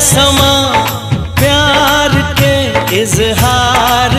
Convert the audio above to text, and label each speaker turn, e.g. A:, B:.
A: समा प्यार के इजहार